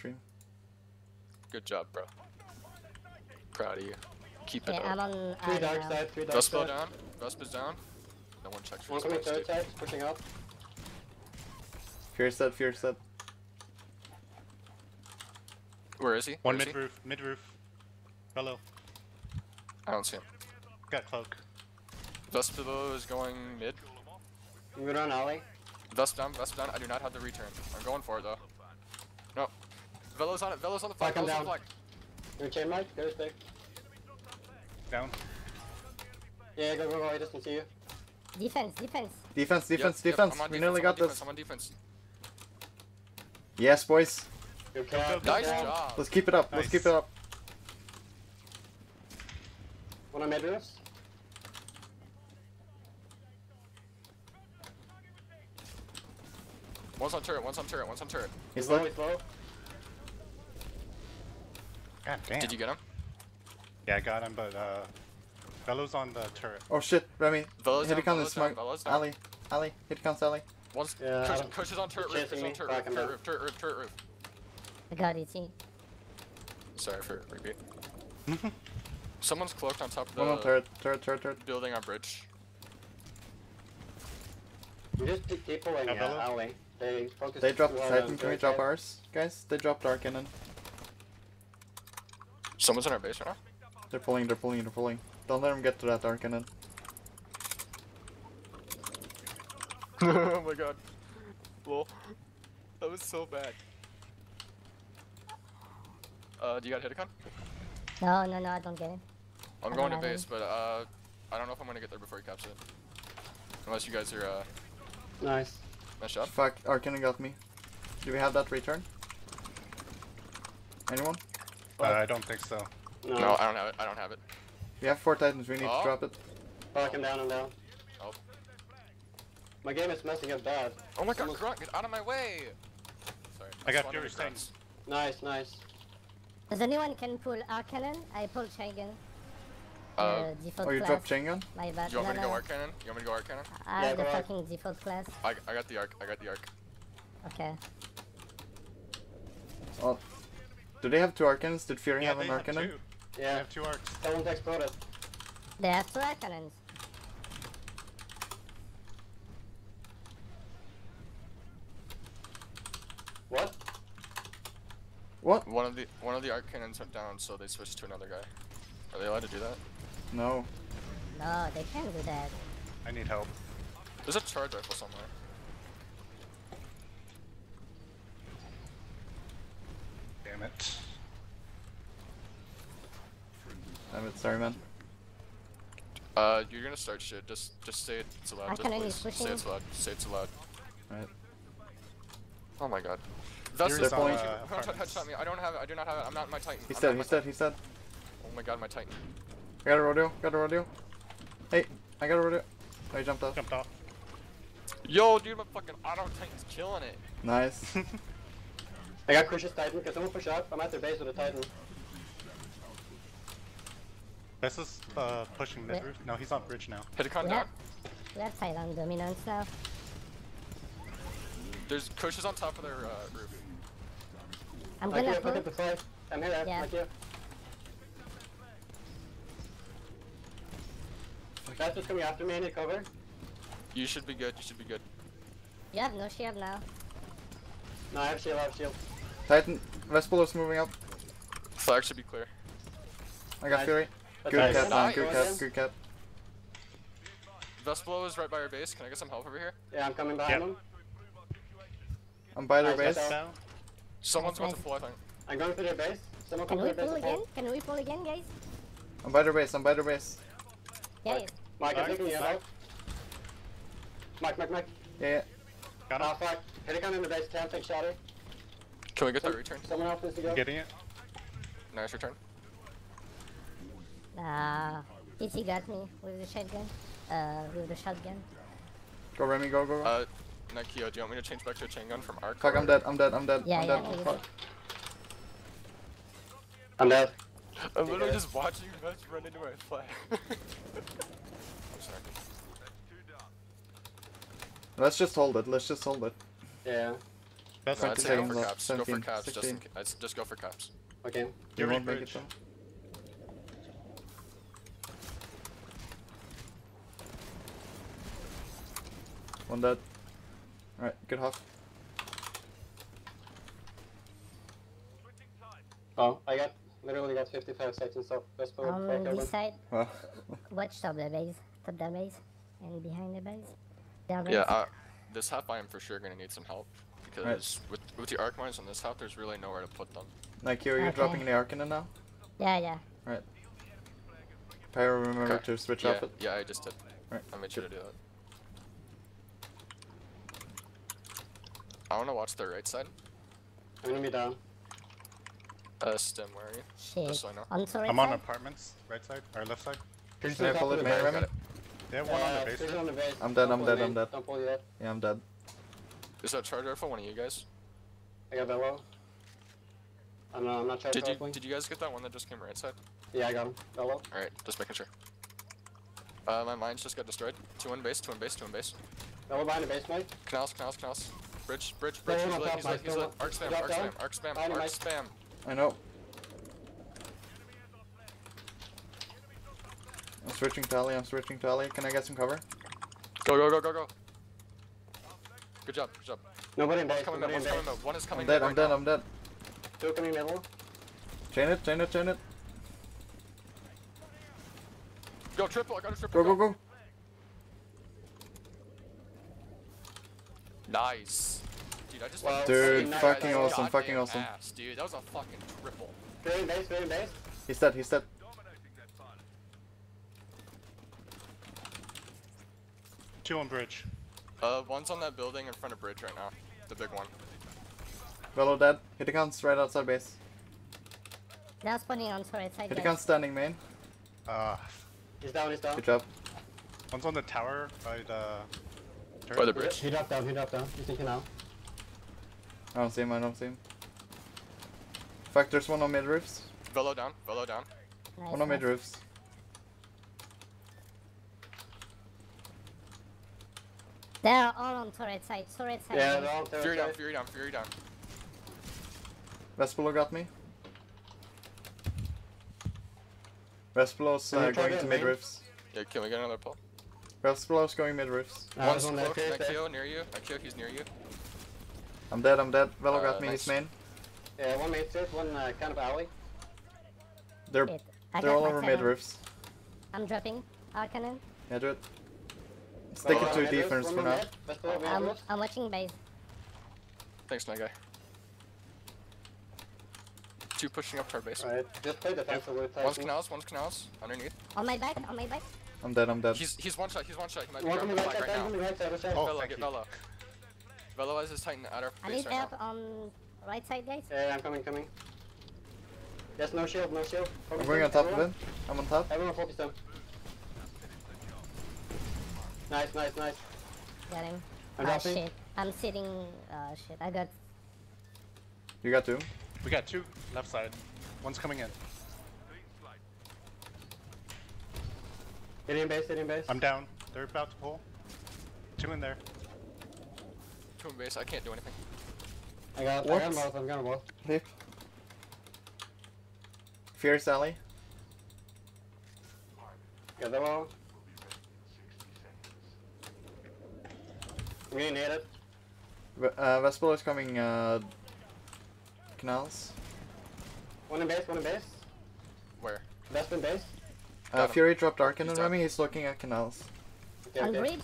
stream. Good job, bro. Proud of you. Keep it Okay, I'm up. on Three dark now. side, three dark Vespa side. down. Vespa's down. No one checks for One coming third side, pushing up. Fear set, fear set. Where is he? One Where is mid he? roof, mid roof. Hello. I don't see him. Got cloak. Vespa is going mid. I'm going on alley. Vespa down, Vespa down. I do not have the return. I'm going for it though. No. Velo's on it. Velo's on the flag. Flag, I'm on the down. flag. Your chain mic, there's big. Down. Yeah, go, go, go, I just can see you. Defense, defense. Defense, Yep, defense, yep, defense. I'm we defense, nearly I'm got defense, this. I'm on defense. Yes, boys. Your cat. Nice down. job. Let's keep it up. Let's keep it up. One on mid roofs. One's on turret. One's on turret. One's on turret. He's low, low. he's low. God damn. Did you get him? Yeah, I got him, but uh, Velo's on the turret. Oh shit, Remy. Velo's Hit down, comes Velo's smart. down, Velo's down. Alley. Alley. Hit it comes alley. One's Yeah, Kush, Kush is on turret roof. Kush is on turret roof. Turret roof. Turret roof. Turret roof. I got it, see. Sorry for repeat. Someone's cloaked on top of the One on turret. Turret, turret, turret. building on bridge. Just keep, keep pulling Yeah, Bella? alley. They focus They dropped too Titan. Can we drop ours? Guys, they dropped our cannon. Someone's in our base right They're pulling, they're pulling, they're pulling. Don't let them get to that dark cannon. now. oh my god. Lol. That was so bad. Uh, do you got a Hitticon? No, no, no, I don't get it. I'm I going to base, but uh, I don't know if I'm gonna get there before he caps it. Unless you guys are uh, Nice. nice job. Fuck, our cannon got me. Do we have that return? Anyone? Uh, I don't think so. No. No, I don't have it. I don't have it. We have four Titans, we need Oh. to drop it. Fuck him down and down. Oh. My game is messing up bad. Oh my god, Almost- Grunt, get out of my way! Sorry. I got just wanted Fury to Nice, nice. Does anyone can pull our cannon? I pull Shagan. Uh, Uh, Oh, you class. dropped chain gun? My bad. you want me to no, go no. arc cannon? You want me to go arc cannon? I Yeah, have the fucking default class. I, I got the arc. I got the arc. Okay. Oh. Do they have two arcans? Did Fury Yeah, have they an have arcanum? two. They have two arcs. Someone's exploded. They have two air cannons. What? What? One of the one of the arc cannons went down, so they switched to another guy. Are they allowed to do that? No. No, they can't do that. I need help. There's a charge rifle somewhere. Damn it. Damn it, sorry man. Uh, you're gonna start shit. Just just say it, it's allowed. Arc Just cannon please is say it's allowed. Say it's allowed. Right. Oh my god. That's on, the uh, point. apartments. Headshot me. I don't have it. I do not have it. I'm not in my Titan. He's I'm dead, he's dead, he's dead. Oh my god, my Titan. I got a rodeo, got a rodeo. Hey, I got a rodeo. Oh, he jumped off. Jumped off. Yo, dude, my fucking auto Titan's killing it. Nice. I got Crucius Titan. Can someone push up? I'm at their base with a Titan. This is uh, pushing mid roof. No, he's on bridge now. Hitticon We down. have, we have Titan dominance now. There's Kush on top of their uh, roof. I'm Like gonna you, pull. look at the. I'm here, Yeah. like you. That's just coming after me. I need cover. You should be good. You should be good. You have no shield now. No, I have shield, I have shield. Titan, Vespulus moving up. Flag should be clear. I got Nice. Fury. That's Good nice. cat, man, Nice. good cat, good cap. Vesplo is right by our base. Can I get some help over here? Yeah, I'm coming behind Yep. them. I'm by their Nice, base. that's Someone's about to Nice. fly. I think. I'm going to their base. Someone Can come we to their pull again? Can we pull again, guys? I'm by their base, I'm by their base. Yeah. Fuck. Mike, I'm Mike, taking you out. Mike, Mike, Mike. Yeah, yeah. Got him. fuck. Hit it in the base. Can't take shatter. Can we get that Some- return? Someone else needs to go. Getting it. Nice return. Uh, TT got me with the shotgun. Uh, with the shotgun. Go Remy, go, go, go. Uh, Nikio, do you want me to change back to a chain gun from arc? Fuck, I'm dead, I'm dead, I'm dead, Yeah, I'm yeah, dead. please. Fuck. I'm dead. I'm literally just watching you guys run into my flag. I'm sorry. Let's just hold it, let's just hold it. Yeah. Best No, no, I'd 20 say go for left, caps. Go for 17, caps. Just, in, 16. ca- I'd just go for caps. Okay. You Fury won't make it though. One dead. Alright, good half. Oh, I got literally got 55 seconds of best bullet oh, On this side, Well, watch top the base. Top the base. And behind the base. Down Yeah, base. uh, this half I am for sure gonna need some help because with with the arc mines on this half, there's really nowhere to put them. Nike, are you Okay. dropping the arc cannon now? Yeah, yeah. Right. Pyro, remember Okay. to switch Yeah, off it. yeah, I just did. Right. I made sure to do that. I want to watch the right side. I'm gonna be down. Uh, stem, where are you? Shit. Just so I know. On turret I'm on apartments, right side, or left side. Chris's Can I on top pull of They have one on Uh, the base. on the base. I'm dead, Don't I'm dead, the I'm dead. Don't pull you dead. Yeah, I'm dead. Is that charge rifle one of you guys? I got Velo. I'm not, I'm not charged Did you properly. did you guys get that one that just came right side? Yeah, I got him. Velo. All right, just making sure. Uh, my mines just got destroyed. Two in base, two in base, two in base. Velo behind the base, mate. Canals, canals, canals. Bridge, bridge, bridge. He's top, lit, he's Mike, lit, he's lit. Arc spam, Drop arc spam, arc spam, arc spam. I know. Switching tally, I'm switching tally. Can I get some cover? Go, go, go, go, go. Good job, good job. Nobody in One's base. coming Nobody mid, in base. coming. One is coming I'm dead, mid I'm right dead, now. I'm dead. Two coming middle. Chain it, chain it, chain it. Go triple, I got a triple. Go, go, go. Nice. Dude, I just Wow. fucking Dude, saved fucking awesome, fucking awesome. Ass, dude, that was a fucking triple. Very in base, very in base. He's dead, he's dead. Two on bridge. Uh, one's on that building in front of bridge right now. The big one. Velo dead. Hitakan's right outside base. Now spawning on turret side. guys. Hitakan's standing main. Uh, He's down, he's down. Good job. one's on the tower by the. turret. By the bridge. He dropped down, he dropped down. He's thinking now. I don't see him, I don't see him. Fuck, there's one on mid roofs. Velo down, Velo down. Nice, One on mid roofs. They're all on turret side. Turret side. Yeah, guys. they're all there. Fury down, Fury down, Fury down. Vespolo got me. Vespolo's uh, going to mid main? Yeah, can we get another pull? Vespolo's going mid roofs. Uh, One's there's one there. cloaked, Fury's there. Nikio near you. Nikio, he's near you. I'm dead, I'm dead. Velo Uh, got me, nice. he's main. Yeah, one main stairs, one uh, kind of alley. They're Shit. They're all over seven. mid roofs. I'm dropping. arc cannon. Yeah, do it. Stick it to mid defense for now. mid. Best bullet, mid I'm. I'm watching base. Thanks, my guy. Two pushing up to our base. Alright, just play defensive with One's canals, one's canals. Underneath. On my back. On my back. I'm dead, I'm dead. He's he's one shot, he's one shot. He might be One on the the right flag right now. right side. Oh, Velo, get. Velo. Velo has his Titan at our I base need help now. on right side, guys. Yeah, I'm coming, coming. Yes, no shield, no shield. I'm Focus going them, on top of everyone. him. I'm on top. Everyone focus them. Nice, nice, nice. Got him. I'm ah, dropping. shit. I'm sitting. Uh, shit. I got. You got two. We got two left side. One's coming in. Get in base, get in base. I'm down. They're about to pull. Two in there. Two in base, I can't do anything. I got, I What? got them both, I'm got them both. Leap. Fierce alley. Got them all. We need it. V- Uh, Vespolo is coming, uh, canals. One in base, one in base. Where? Best in base. Uh, Fury dropped Arcan He's and down. Remy, he's looking at canals. Okay, on bridge.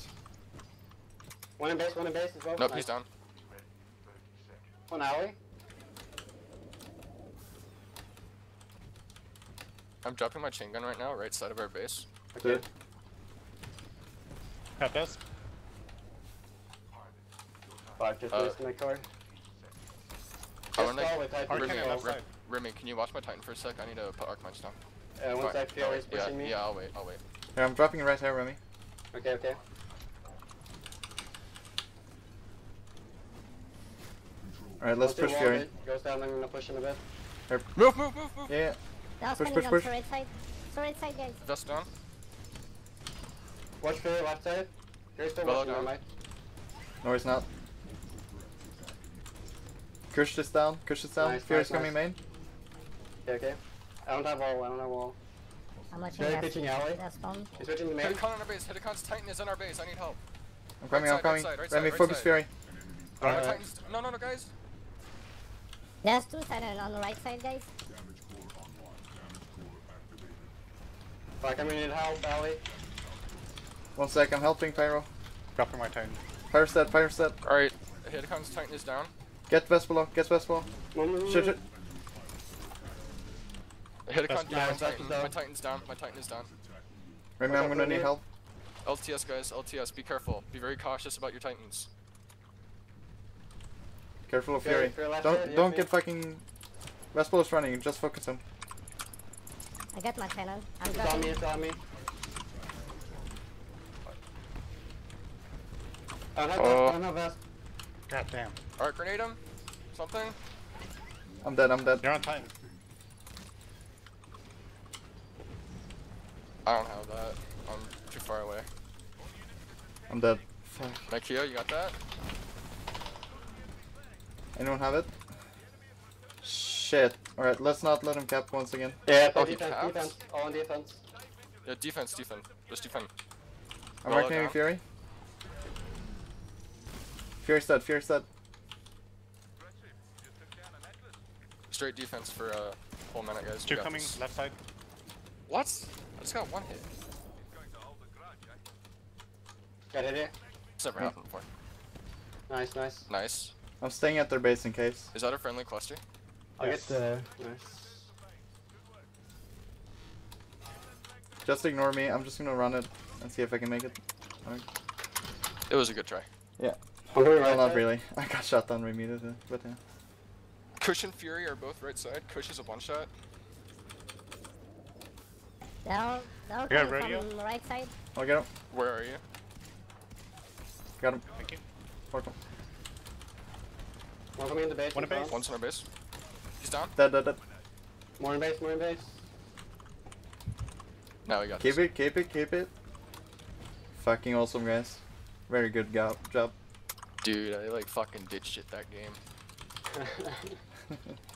One in base, one in base as well. Nope, Nice. he's down. One alley. I'm dropping my chain gun right now, right side of our base. Okay. Dude. Got best. Fuck, just Uh, missed my card. I Just wanna- call with Titan. Arcan Remy, on left Rem- side. Remy, can you watch my Titan for a sec? I need to put arc mines down. Uh, one Fine, side I'll Fury is wait. yeah, pushing me. Yeah, I'll wait, I'll wait. Here, I'm dropping right here, Remy. Okay, okay. Alright, let's Once they push wall Fury. it, Goes down, I'm gonna push him a bit. Move, move, move, move! Yeah, yeah. Now Push, spawning push, on push. turret side. Turret side, guys. Vest down. Watch Fury left side. Fury's still Velo watching, down. I might. No, he's not. Kush this down. Kush this down. Nice, Fury's nice, coming nice. main. Okay, okay. I don't have wall, I don't have wall. I'm watching Very that, pitching alley. that spawn. He's switching to main. Hitacon on our base. Hitacon's Titan is on our base. I need help. I'm coming. Right I'm side, right coming. side, right Let me right focus side. Fury. Our Alright. Titans. No, no, no, guys. There's two Titan on the right side, guys. Fuck, I'm gonna need help, alley. One sec. I'm helping Pyro. Dropping my Titan. Pyro's dead. Pyro's dead. All right. Hitacon's Titan is down. Get Vespalo. Get Vespalo. Move, move, move, Shit, move. Hitacon That's- down. My nice, Titan. down. My Titan's down. My Titan is down. Remy, Watch I'm gonna need help. LTS guys. LTS. Be careful. Be very cautious about your Titans. Careful of Fury, Fury. Fury Don't side, don't yeah. get fucking. Vespalo's running. Just focus him. I got my Titan. I'm It's on me, it's on me. I don't have Uh, I don't have vest. God damn. All right. Grenade him. Something. I'm dead. I'm dead. You're on Titan. I don't have that. I'm too far away. I'm dead. Fuck. Nakia, you got that? Anyone have it? Shit. Alright, let's not let him cap once again. Yeah, Oh, he defense, caps? defense. All on defense. Yeah. Defense. Defense. Just defend. I'm Roll it marking. Fury. Fury's dead. Fury's dead. Straight defense for a uh, whole minute, guys. Two coming, this. left side. What? I just got one hit. Got hit here. It's never Yeah. happened before. Nice, nice. Nice. I'm staying at their base in case. Is that a friendly cluster? I'll Yes. get the. Nice. Just ignore me. I'm just gonna run it and see if I can make it. Alright. It was a good try. Yeah. I'm going Well, right not side. really. I got shot down immediately, but yeah. Kush and Fury are both right side. Kush is a one shot. They're all, they're all radio. the right side. Oh, I'll get him. Where are you? Got him. Thank you. Work him. One coming in the base. One in as base. One's on our base. He's down. Dead, dead, dead. More in base, more in base. Now we got Keep this. it, keep it, keep it. Fucking awesome, guys. Very good go- job. Dude, I like fucking ditched it that game.